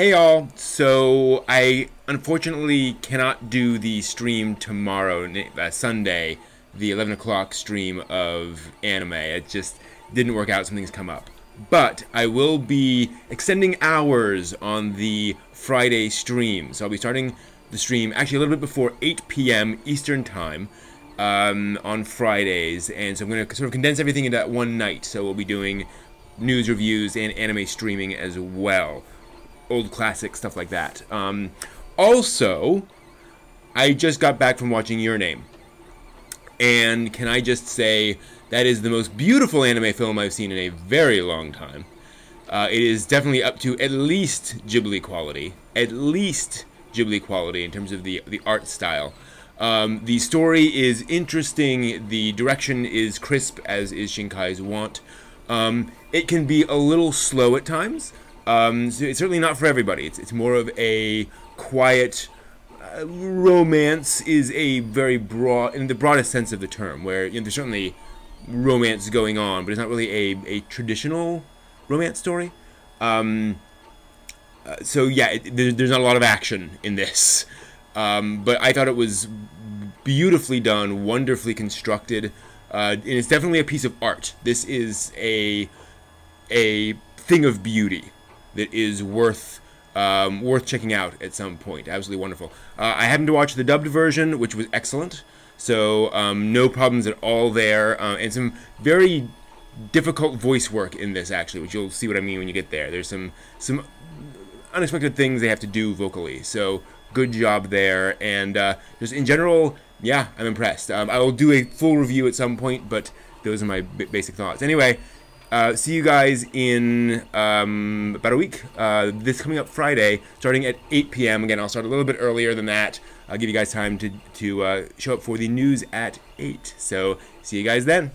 Hey y'all. so I unfortunately cannot do the stream tomorrow, uh, Sunday, the 11 o'clock stream of anime. It just didn't work out, something's come up. But I will be extending hours on the Friday stream. So I'll be starting the stream actually a little bit before 8 p.m. Eastern Time um, on Fridays. And so I'm going to sort of condense everything into that one night. So we'll be doing news reviews and anime streaming as well. Old classic stuff like that. Um, also, I just got back from watching Your Name. And can I just say that is the most beautiful anime film I've seen in a very long time. Uh, it is definitely up to at least Ghibli quality. At least Ghibli quality in terms of the, the art style. Um, the story is interesting. The direction is crisp, as is Shinkai's want. Um, it can be a little slow at times. Um, so it's certainly not for everybody. It's, it's more of a quiet uh, romance. Is a very broad, in the broadest sense of the term, where you know, there's certainly romance going on, but it's not really a, a traditional romance story. Um, uh, so yeah, it, there, there's not a lot of action in this, um, but I thought it was beautifully done, wonderfully constructed, uh, and it's definitely a piece of art. This is a a thing of beauty that is worth um, worth checking out at some point. Absolutely wonderful. Uh, I happened to watch the dubbed version, which was excellent. So um, no problems at all there, uh, and some very difficult voice work in this actually, which you'll see what I mean when you get there. There's some some unexpected things they have to do vocally. So good job there, and uh, just in general, yeah, I'm impressed. Um, I will do a full review at some point, but those are my basic thoughts. Anyway. Uh, see you guys in um, about a week. Uh, this coming up Friday, starting at 8 p.m. Again, I'll start a little bit earlier than that. I'll give you guys time to, to uh, show up for the news at 8. So, see you guys then.